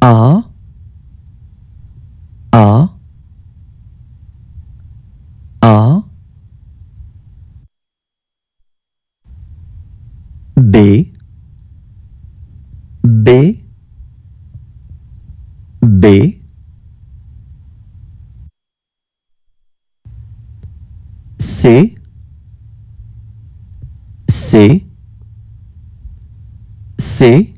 A. A. A. B. B. B. C. C. C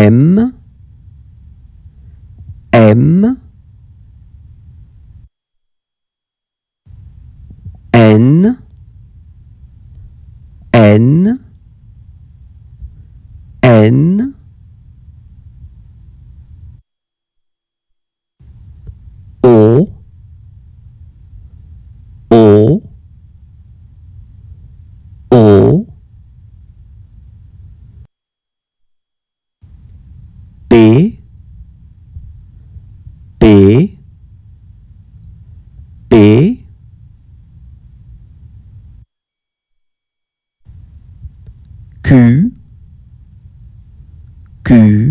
M M N N N P P P. Q Q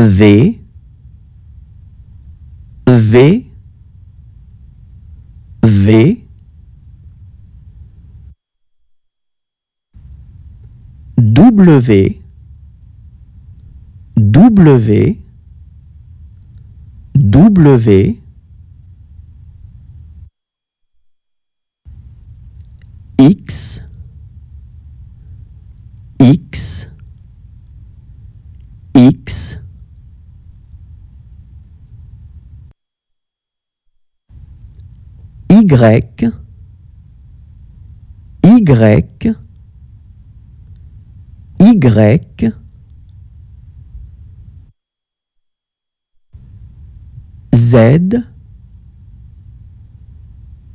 V V V. W W W. X X X Y Y Y Z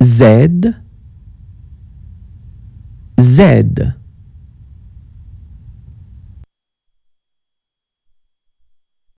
Z Z